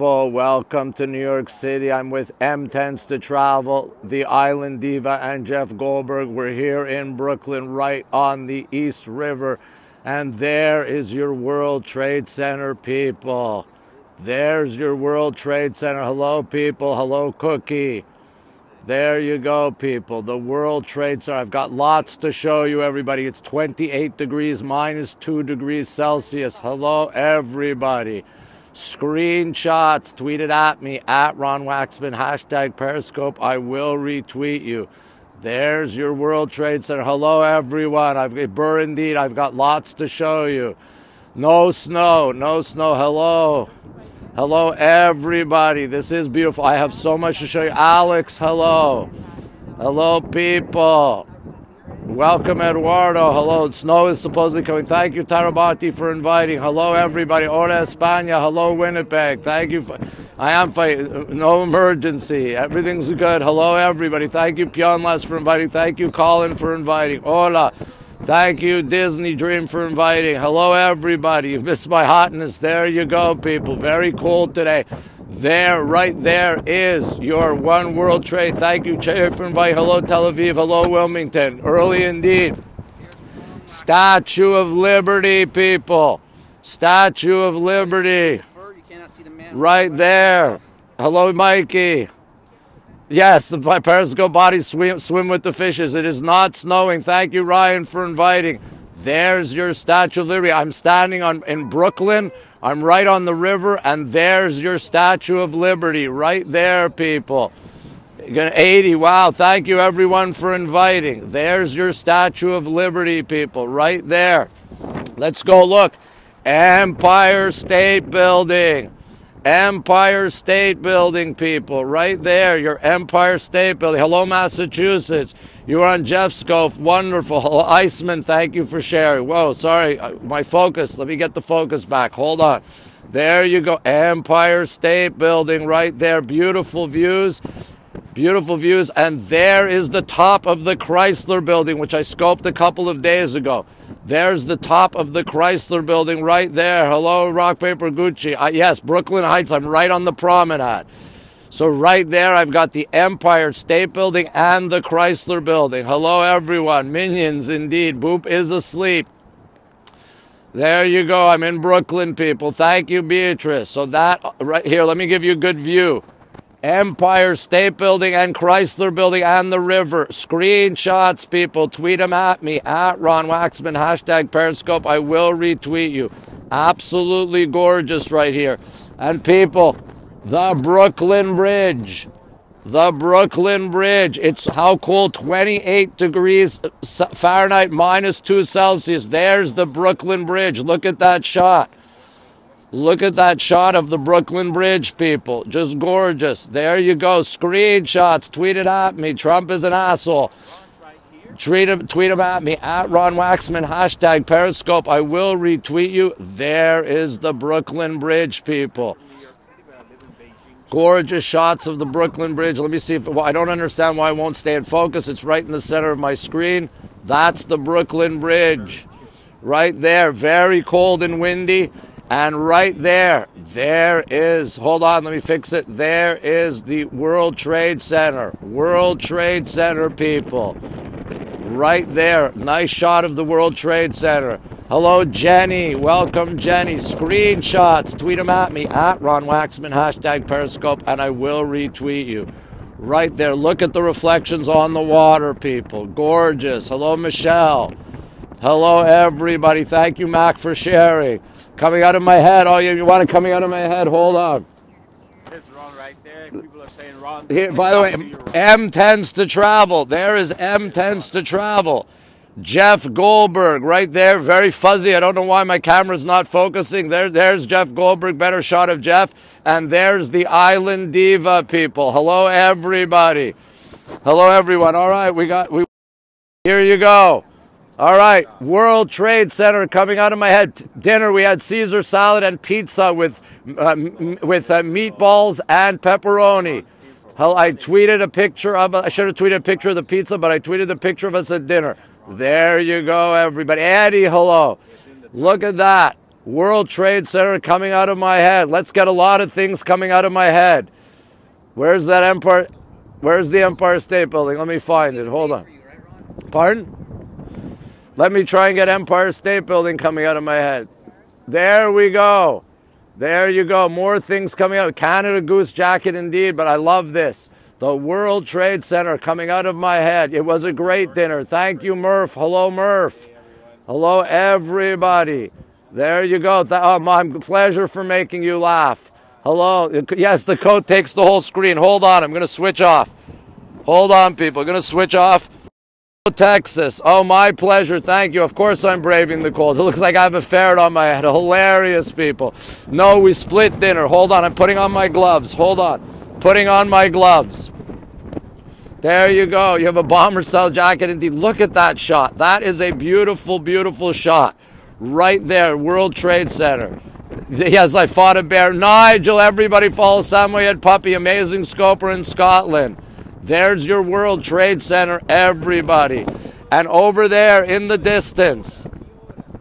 people. Welcome to New York City. I'm with M Tends to Travel, the Island Diva, and Jeff Goldberg. We're here in Brooklyn, right on the East River. And there is your World Trade Center, people. There's your World Trade Center. Hello, people. Hello, Cookie. There you go, people. The World Trade Center. I've got lots to show you, everybody. It's 28 degrees, minus 2 degrees Celsius. Hello, everybody. Screenshots, tweet it at me, at Ron Waxman, hashtag Periscope. I will retweet you. There's your World Trade Center. Hello, everyone. I've got Burr indeed. I've got lots to show you. No snow, no snow. Hello. Hello, everybody. This is beautiful. I have so much to show you. Alex, hello. Hello, people. Welcome, Eduardo. Hello. Snow is supposedly coming. Thank you, Tarabati, for inviting. Hello, everybody. Hola, España. Hello, Winnipeg. Thank you. For, I am fighting. No emergency. Everything's good. Hello, everybody. Thank you, Pionlas, for inviting. Thank you, Colin, for inviting. Hola. Thank you, Disney Dream, for inviting. Hello, everybody. You missed my hotness. There you go, people. Very cold today. There, right there is your One World Trade. Thank you, Chair, for inviting. Hello, Tel Aviv. Hello, Wilmington. Early indeed. Statue of Liberty, people. Statue of Liberty. Right there. Hello, Mikey. Yes, parents go body swim, swim with the fishes. It is not snowing. Thank you, Ryan, for inviting. There's your Statue of Liberty. I'm standing on in Brooklyn. I'm right on the river, and there's your Statue of Liberty right there, people. 80. Wow. Thank you, everyone, for inviting. There's your Statue of Liberty, people, right there. Let's go look. Empire State Building. Empire State Building, people, right there, your Empire State Building. Hello, Massachusetts. You're on Jeff Scope. Wonderful. Iceman, thank you for sharing. Whoa, sorry, uh, my focus. Let me get the focus back. Hold on. There you go. Empire State Building, right there. Beautiful views. Beautiful views. And there is the top of the Chrysler Building, which I scoped a couple of days ago. There's the top of the Chrysler building right there. Hello, Rock Paper Gucci. Yes, Brooklyn Heights. I'm right on the promenade. So, right there, I've got the Empire State Building and the Chrysler Building. Hello, everyone. Minions, indeed. Boop is asleep. There you go. I'm in Brooklyn, people. Thank you, Beatrice. So, that right here, let me give you a good view. Empire State Building and Chrysler Building and the river. Screenshots, people. Tweet them at me at Ron Waxman. Hashtag Periscope. I will retweet you. Absolutely gorgeous right here. And people, the Brooklyn Bridge. The Brooklyn Bridge. It's how cold? 28 degrees Fahrenheit, minus 2 Celsius. There's the Brooklyn Bridge. Look at that shot. Look at that shot of the Brooklyn Bridge, people. Just gorgeous. There you go. Screenshots. Tweet it at me. Trump is an asshole. Tweet him, tweet him at me at Ron Waxman. Hashtag Periscope. I will retweet you. There is the Brooklyn Bridge, people. Gorgeous shots of the Brooklyn Bridge. Let me see if well, I don't understand why I won't stay in focus. It's right in the center of my screen. That's the Brooklyn Bridge. Right there. Very cold and windy. And right there, there is, hold on, let me fix it. There is the World Trade Center. World Trade Center, people. Right there. Nice shot of the World Trade Center. Hello, Jenny. Welcome, Jenny. Screenshots. Tweet them at me at Ron Waxman, hashtag Periscope, and I will retweet you. Right there. Look at the reflections on the water, people. Gorgeous. Hello, Michelle. Hello, everybody. Thank you, Mac, for sharing. Coming out of my head. Oh, you, you want it coming out of my head? Hold on. There's Ron right there. People are saying Ron. Here, by the way, M tends to travel. There is M tends to travel. Jeff Goldberg right there, very fuzzy. I don't know why my camera's not focusing. There, there's Jeff Goldberg. Better shot of Jeff. And there's the Island Diva people. Hello, everybody. Hello, everyone. All right, we got we. Here you go. All right, World Trade Center coming out of my head. Dinner we had Caesar salad and pizza with uh, with uh, meatballs and pepperoni. Hell, I tweeted a picture of. I should have tweeted a picture of the pizza, but I tweeted the picture of us at dinner. There you go, everybody. Eddie, hello. Look at that. World Trade Center coming out of my head. Let's get a lot of things coming out of my head. Where's that Empire? Where's the Empire State Building? Let me find it. Hold on. Pardon? Let me try and get Empire State Building coming out of my head. There we go. There you go. More things coming out. Canada Goose jacket indeed, but I love this. The World Trade Center coming out of my head. It was a great dinner. Thank you, Murph. Hello, Murph. Hello, everybody. There you go. Oh, my pleasure for making you laugh. Hello. Yes, the coat takes the whole screen. Hold on. I'm going to switch off. Hold on, people. I'm going to switch off. Texas. Oh, my pleasure. Thank you. Of course, I'm braving the cold. It looks like I have a ferret on my head. Hilarious, people. No, we split dinner. Hold on. I'm putting on my gloves. Hold on. Putting on my gloves. There you go. You have a bomber style jacket. Indeed. Look at that shot. That is a beautiful, beautiful shot right there, World Trade Center. Yes, I fought a bear. Nigel, everybody follow Samoyed Puppy, amazing scoper in Scotland. There's your World Trade Center, everybody. And over there in the distance,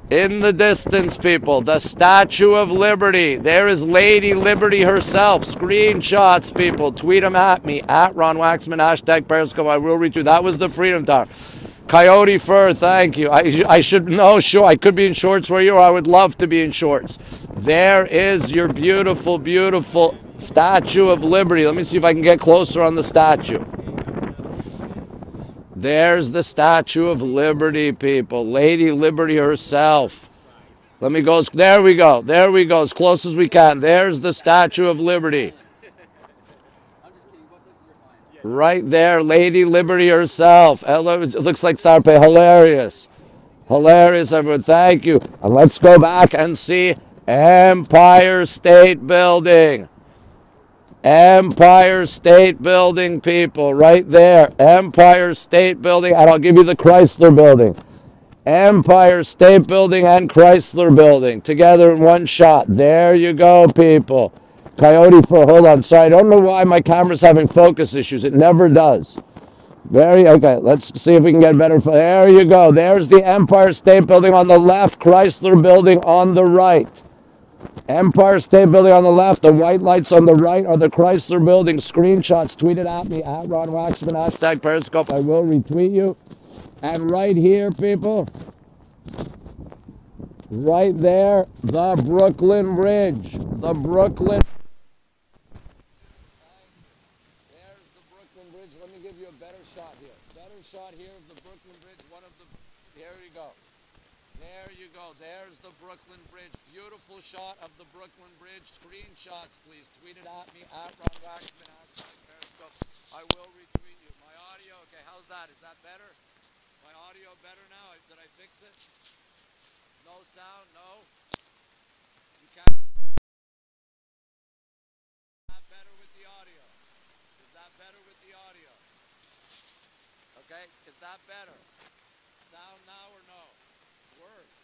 in the distance, people, the Statue of Liberty. There is Lady Liberty herself. Screenshots, people. Tweet them at me, at Ron Waxman, hashtag Periscope. I will read through. That was the Freedom Tower. Coyote fur, thank you. I, I should know, sure, I could be in shorts where you are. I would love to be in shorts. There is your beautiful, beautiful Statue of Liberty. Let me see if I can get closer on the statue. There's the Statue of Liberty, people. Lady Liberty herself. Let me go. There we go. There we go. As close as we can. There's the Statue of Liberty. Right there, Lady Liberty herself. It looks like Sarpe. Hilarious. Hilarious, everyone. Thank you. And let's go back and see Empire State Building. Empire State Building, people, right there. Empire State Building, and I'll give you the Chrysler Building. Empire State Building and Chrysler Building together in one shot. There you go, people. Coyote for hold on. Sorry, I don't know why my camera's having focus issues. It never does. Very okay. Let's see if we can get better. There you go. There's the Empire State Building on the left, Chrysler Building on the right. Empire State Building on the left, the white lights on the right are the Chrysler Building. Screenshots tweeted at me at Ron Waxman, hashtag Periscope. I will retweet you. And right here, people, right there, the Brooklyn Bridge. The Brooklyn shot of the Brooklyn Bridge. Screenshots, please. Tweet it at me at Ron Waxman. I will retweet you. My audio, okay, how's that? Is that better? My audio better now? Did I fix it? No sound? No? You can't. Better with the audio? Is that better with the audio? Okay, is that better? Sound now or no? Worse.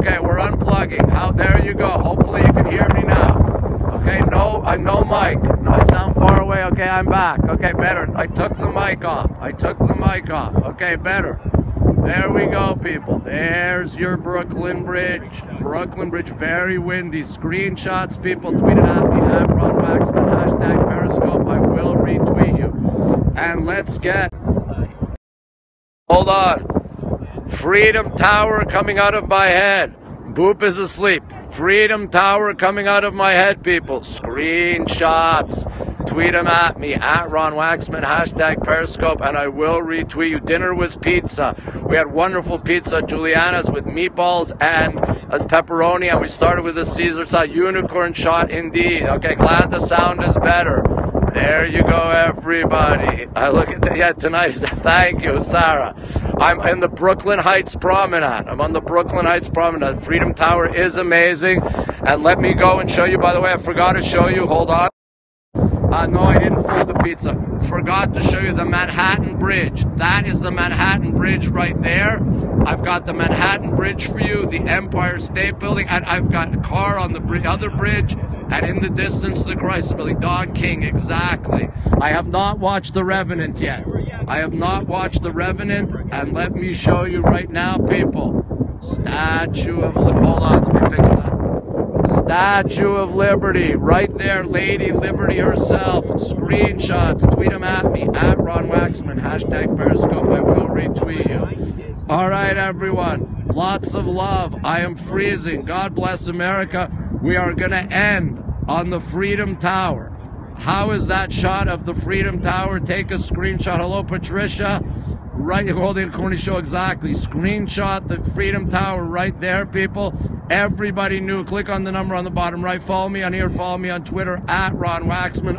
Okay, we're unplugging. How there you go. Hopefully you can hear me now. Okay, no, I no mic. No, I sound far away. Okay, I'm back. Okay, better. I took the mic off. I took the mic off. Okay, better. There we go, people. There's your Brooklyn Bridge. Brooklyn Bridge, very windy. Screenshots, people tweeted at me at Ron Waxman, hashtag Periscope. I will retweet you. And let's get. Hold on. Freedom Tower coming out of my head. Boop is asleep. Freedom Tower coming out of my head, people. Screenshots. Tweet them at me, at Ron Waxman, hashtag Periscope, and I will retweet you. Dinner was pizza. We had wonderful pizza, Juliana's with meatballs and a pepperoni, and we started with a Caesar salad. Unicorn shot indeed. Okay, glad the sound is better. There you go, everybody. I look at the, yeah tonight. Thank you, Sarah. I'm in the Brooklyn Heights Promenade. I'm on the Brooklyn Heights Promenade. Freedom Tower is amazing, and let me go and show you. By the way, I forgot to show you. Hold on. Uh, no, I didn't fold the pizza. Forgot to show you the Manhattan Bridge. That is the Manhattan Bridge right there. I've got the Manhattan Bridge for you, the Empire State Building, and I've got a car on the br- other bridge, and in the distance, the Chrysler Building. Don King, exactly. I have not watched The Revenant yet. I have not watched The Revenant, and let me show you right now, people. Statue of Liberty. Hold on, let me fix that. Statue of Liberty, right there, Lady Liberty herself. Screenshots, tweet them at me, at Ron Waxman, hashtag Periscope. I will retweet you. All right, everyone, lots of love. I am freezing. God bless America. We are going to end on the Freedom Tower. How is that shot of the Freedom Tower? Take a screenshot. Hello, Patricia. Right, you're holding Corny Show exactly. Screenshot the Freedom Tower right there, people. Everybody knew. Click on the number on the bottom right. Follow me on here. Follow me on Twitter at Ron Waxman.